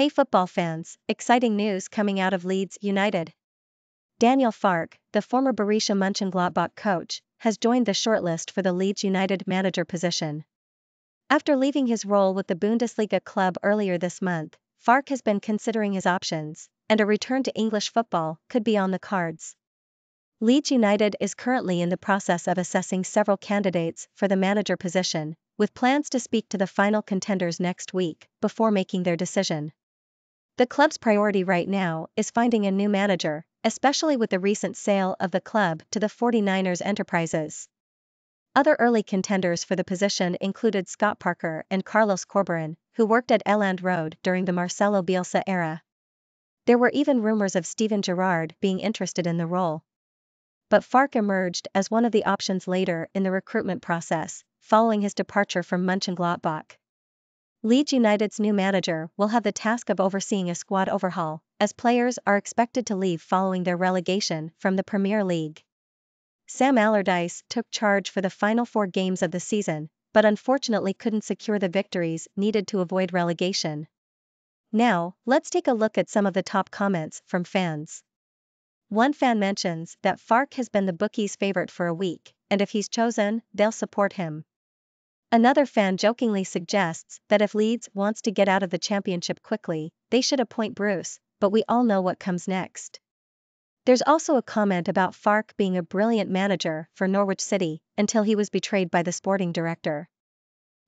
Hey football fans, exciting news coming out of Leeds United. Daniel Farke, the former Borussia Mönchengladbach coach, has joined the shortlist for the Leeds United manager position. After leaving his role with the Bundesliga club earlier this month, Farke has been considering his options, and a return to English football could be on the cards. Leeds United is currently in the process of assessing several candidates for the manager position, with plans to speak to the final contenders next week before making their decision. The club's priority right now is finding a new manager, especially with the recent sale of the club to the 49ers Enterprises. Other early contenders for the position included Scott Parker and Carlos Corberán, who worked at Elland Road during the Marcelo Bielsa era. There were even rumors of Steven Gerrard being interested in the role. But Farke emerged as one of the options later in the recruitment process, following his departure from Mönchengladbach. Leeds United's new manager will have the task of overseeing a squad overhaul, as players are expected to leave following their relegation from the Premier League. Sam Allardyce took charge for the final four games of the season, but unfortunately couldn't secure the victories needed to avoid relegation. Now, let's take a look at some of the top comments from fans. One fan mentions that Farke has been the bookies' favorite for a week, and if he's chosen, they'll support him. Another fan jokingly suggests that if Leeds wants to get out of the championship quickly, they should appoint Bruce, but we all know what comes next. There's also a comment about Farke being a brilliant manager for Norwich City until he was betrayed by the sporting director.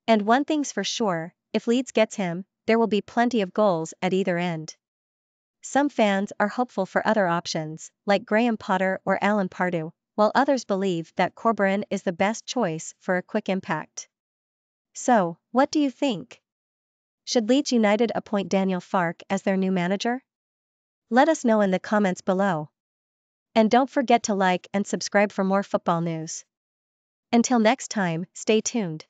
And one thing's for sure if Leeds gets him, there will be plenty of goals at either end. Some fans are hopeful for other options, like Graham Potter or Alan Pardew, while others believe that Corberán is the best choice for a quick impact. So, what do you think? Should Leeds United appoint Daniel Farke as their new manager? Let us know in the comments below. And don't forget to like and subscribe for more football news. Until next time, stay tuned.